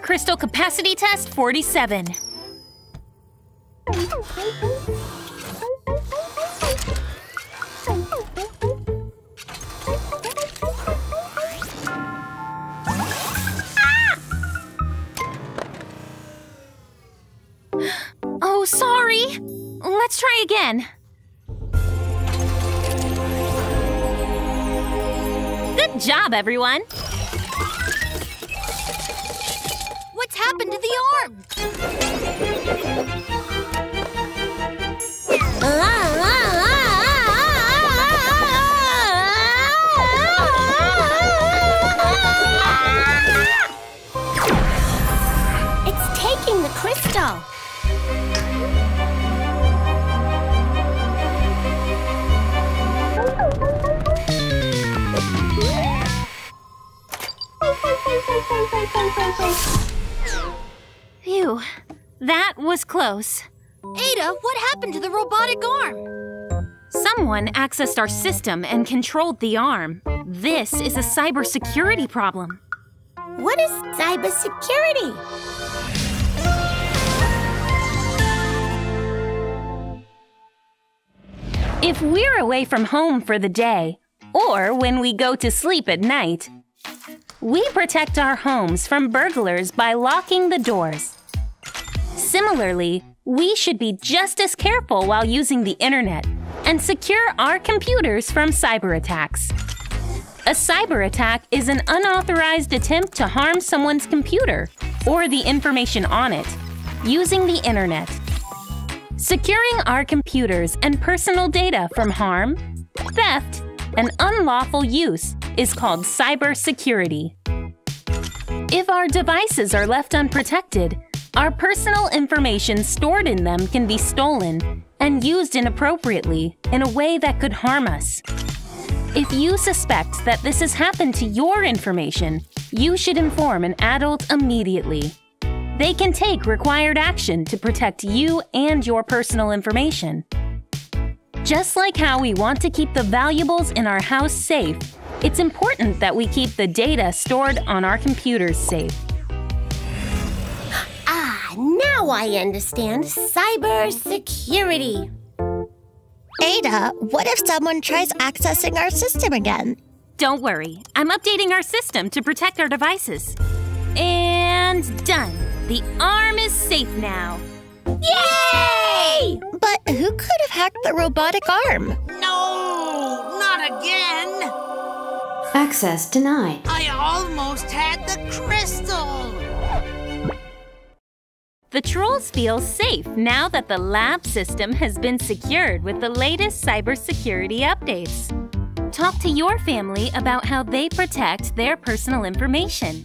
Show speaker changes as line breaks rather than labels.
Crystal Capacity Test 47. Oh, sorry. Let's try again. Good job, everyone.
Happened to the arm?
It's taking the crystal.
Phew. That was close.
Ada, what happened to the robotic arm?
Someone accessed our system and controlled the arm. This is a cybersecurity problem.
What is cybersecurity?
If we're away from home for the day, or when we go to sleep at night, we protect our homes from burglars by locking the doors. Similarly, we should be just as careful while using the internet and secure our computers from cyber attacks. A cyber attack is an unauthorized attempt to harm someone's computer or the information on it using the internet. Securing our computers and personal data from harm, theft, and unlawful use is called cybersecurity. If our devices are left unprotected, our personal information stored in them can be stolen and used inappropriately in a way that could harm us. If you suspect that this has happened to your information, you should inform an adult immediately. They can take required action to protect you and your personal information. Just like how we want to keep the valuables in our house safe, it's important that we keep the data stored on our computers safe.
Now I understand cybersecurity.
Ada, what if someone tries accessing our system again?
Don't worry, I'm updating our system to protect our devices. And done. The arm is safe now.
Yay!
But who could have hacked the robotic arm?
No, not again.
Access denied.
I almost had the crystal.
The trolls feel safe now that the lab system has been secured with the latest cybersecurity updates. Talk to your family about how they protect their personal information.